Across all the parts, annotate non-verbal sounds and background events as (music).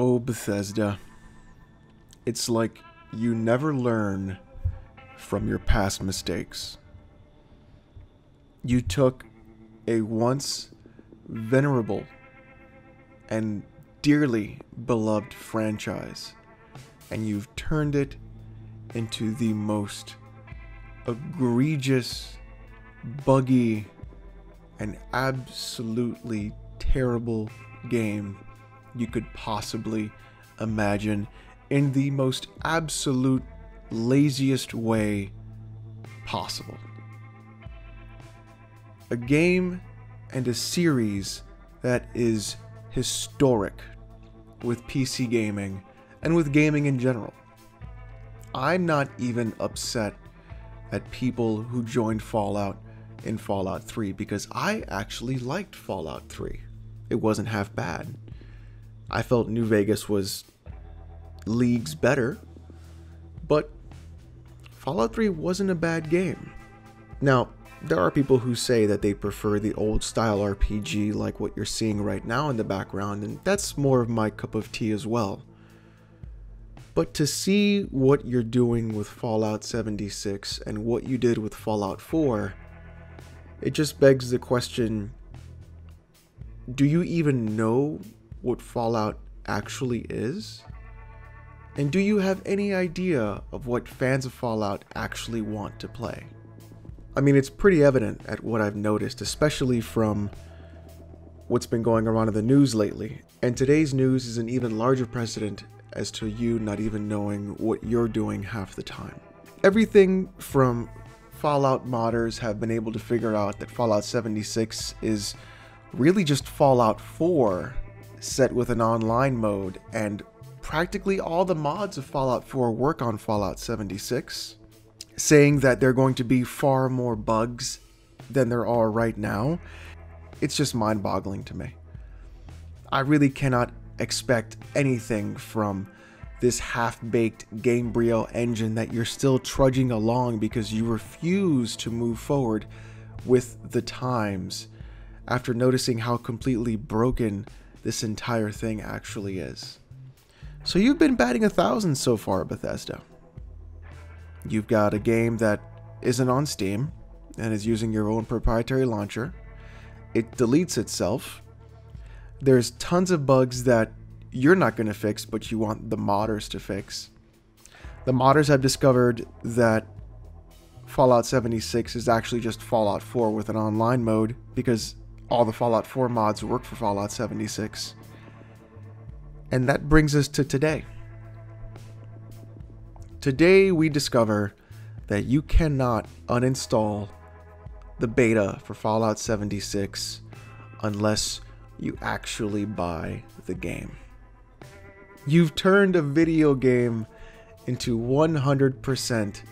Oh, Bethesda. It's like you never learn from your past mistakes. You took a once venerable and dearly beloved franchise and you've turned it into the most egregious, buggy, and absolutely terrible game you could possibly imagine in the most absolute laziest way possible. A game and a series that is historic with PC gaming and with gaming in general. I'm not even upset at people who joined Fallout in Fallout 3 because I actually liked Fallout 3. It wasn't half bad. I felt New Vegas was leagues better, but Fallout 3 wasn't a bad game. Now, there are people who say that they prefer the old style RPG like what you're seeing right now in the background, and that's more of my cup of tea as well. But to see what you're doing with Fallout 76 and what you did with Fallout 4, it just begs the question do you even know what Fallout actually is? And do you have any idea of what fans of Fallout actually want to play? I mean, it's pretty evident at what I've noticed, especially from what's been going around in the news lately. And today's news is an even larger precedent as to you not even knowing what you're doing half the time. Everything from Fallout modders have been able to figure out that Fallout 76 is really just Fallout 4 set with an online mode, and practically all the mods of Fallout 4 work on Fallout 76, saying that there are going to be far more bugs than there are right now. It's just mind boggling to me. I really cannot expect anything from this half baked Gamebryo engine that you're still trudging along because you refuse to move forward with the times after noticing how completely broken this entire thing actually is. So you've been batting a thousand so far, Bethesda. You've got a game that isn't on Steam and is using your own proprietary launcher. It deletes itself there's tons of bugs that you're not going to fix, but you want the modders to fix. The modders have discovered that Fallout 76 is actually just Fallout 4 with an online mode because all the Fallout 4 mods work for Fallout 76. And that brings us to today. Today we discover that you cannot uninstall the beta for Fallout 76 unless you actually buy the game. You've turned a video game into 100%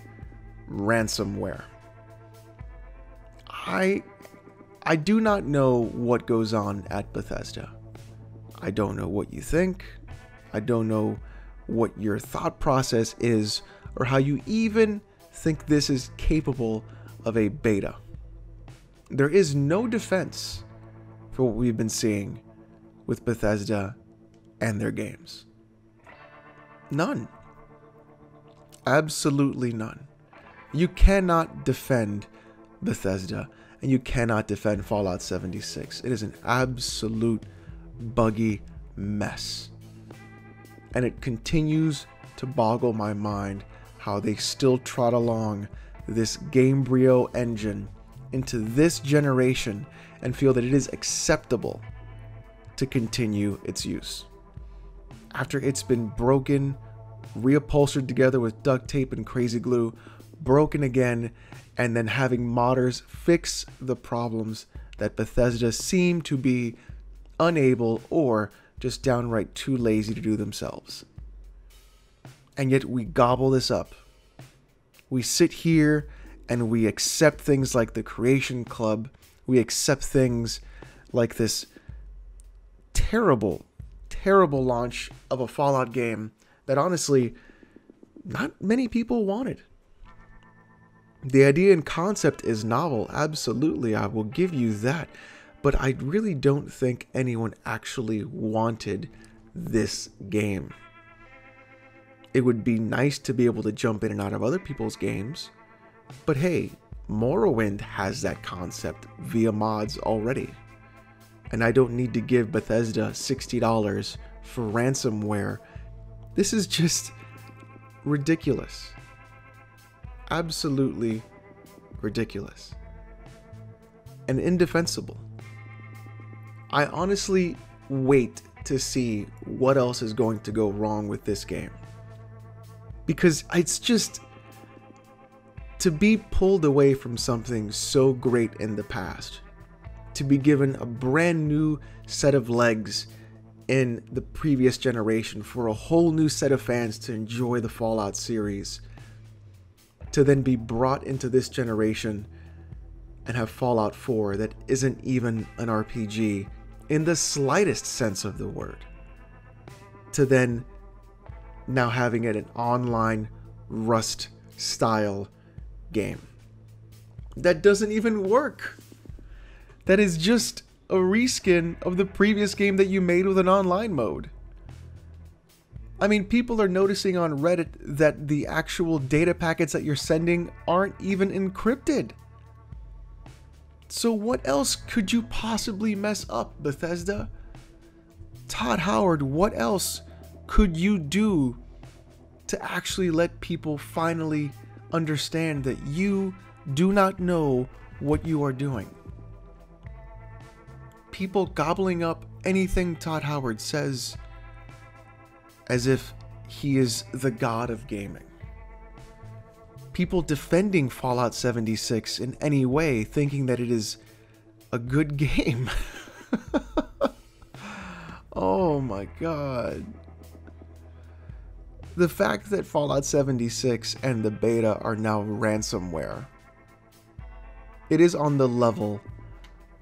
ransomware. I I do not know what goes on at Bethesda. I don't know what you think. I don't know what your thought process is or how you even think this is capable of a beta. There is no defense for what we've been seeing with Bethesda and their games. None. Absolutely none. You cannot defend Bethesda and you cannot defend Fallout 76. It is an absolute buggy mess. And it continues to boggle my mind how they still trot along this Gamebryo engine into this generation and feel that it is acceptable to continue its use. After it's been broken, reupholstered together with duct tape and crazy glue, broken again, and then having modders fix the problems that Bethesda seem to be unable or just downright too lazy to do themselves. And yet we gobble this up. We sit here and we accept things like the Creation Club we accept things like this terrible, terrible launch of a Fallout game that honestly not many people wanted. The idea and concept is novel, absolutely, I will give you that, but I really don't think anyone actually wanted this game. It would be nice to be able to jump in and out of other people's games, but hey, Morrowind has that concept via mods already. And I don't need to give Bethesda $60 for ransomware. This is just ridiculous. Absolutely ridiculous. And indefensible. I honestly wait to see what else is going to go wrong with this game. Because it's just to be pulled away from something so great in the past, to be given a brand new set of legs in the previous generation for a whole new set of fans to enjoy the Fallout series, to then be brought into this generation and have Fallout 4 that isn't even an RPG in the slightest sense of the word, to then now having it an online Rust style game. That doesn't even work. That is just a reskin of the previous game that you made with an online mode. I mean, people are noticing on Reddit that the actual data packets that you're sending aren't even encrypted. So, what else could you possibly mess up, Bethesda? Todd Howard, what else could you do to actually let people finally understand that you do not know what you are doing? People gobbling up anything Todd Howard says as if he is the god of gaming. People defending Fallout 76 in any way, thinking that it is a good (laughs) game. oh my god. The fact that Fallout 76 and the beta are now ransomware. It is on the level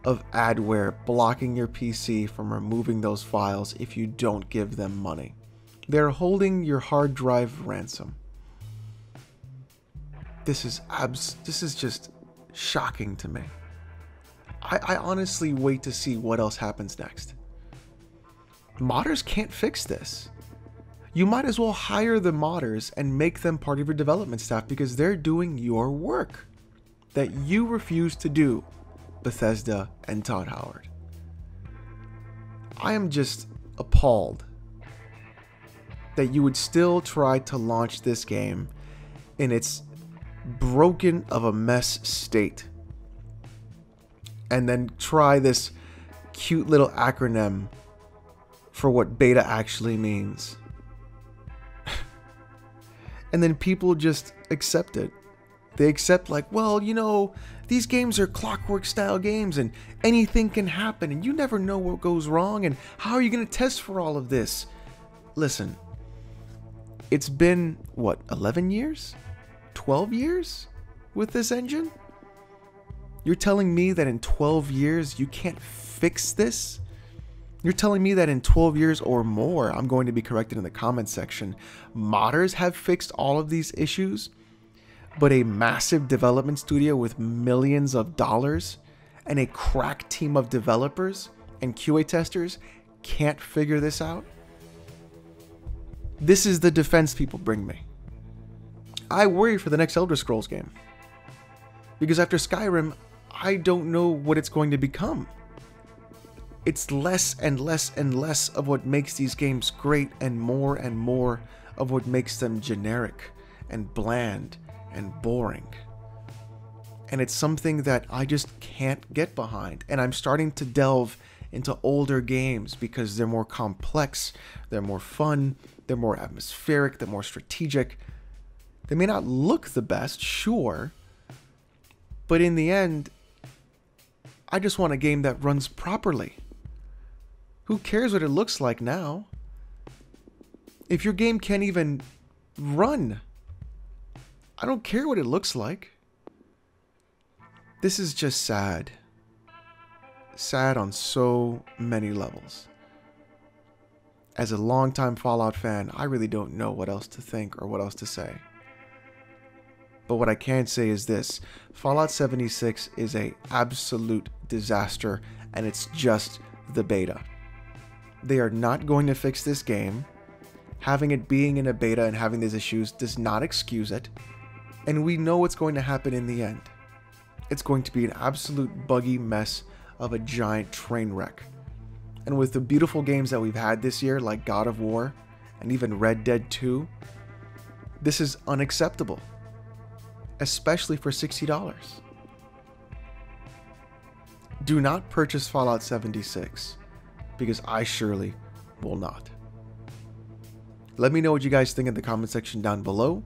of adware blocking your PC from removing those files if you don't give them money. They're holding your hard drive ransom. This is abs this is just shocking to me. I, I honestly wait to see what else happens next. Modders can't fix this. You might as well hire the modders and make them part of your development staff because they're doing your work that you refuse to do, Bethesda and Todd Howard. I am just appalled that you would still try to launch this game in its broken of a mess state and then try this cute little acronym for what beta actually means. (laughs) and then people just accept it. They accept, like, well, you know, these games are clockwork style games and anything can happen and you never know what goes wrong and how are you going to test for all of this? Listen, it's been, what, 11 years? 12 years with this engine? You're telling me that in 12 years you can't fix this? You're telling me that in 12 years or more, I'm going to be corrected in the comment section, modders have fixed all of these issues, but a massive development studio with millions of dollars and a crack team of developers and QA testers can't figure this out? This is the defense people bring me. I worry for the next Elder Scrolls game. Because after Skyrim, I don't know what it's going to become. It's less and less and less of what makes these games great and more and more of what makes them generic and bland and boring. And it's something that I just can't get behind. And I'm starting to delve into older games because they're more complex, they're more fun, they're more atmospheric, they're more strategic. They may not look the best, sure, but in the end, I just want a game that runs properly. Who cares what it looks like now? If your game can't even run, I don't care what it looks like. This is just sad sad on so many levels. As a longtime Fallout fan, I really don't know what else to think or what else to say. But what I can say is this Fallout 76 is a absolute disaster and it's just the beta. They are not going to fix this game. Having it being in a beta and having these issues does not excuse it. And we know what's going to happen in the end. It's going to be an absolute buggy mess of a giant train wreck. And with the beautiful games that we've had this year, like God of War and even Red Dead 2, this is unacceptable, especially for $60. Do not purchase Fallout 76 because I surely will not. Let me know what you guys think in the comment section down below.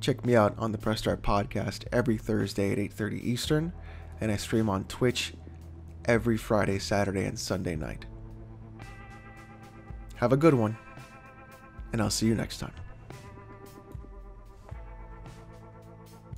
Check me out on the Press Start podcast every Thursday at 8:30 Eastern, and I stream on Twitch every Friday, Saturday, and Sunday night. Have a good one, and I'll see you next time.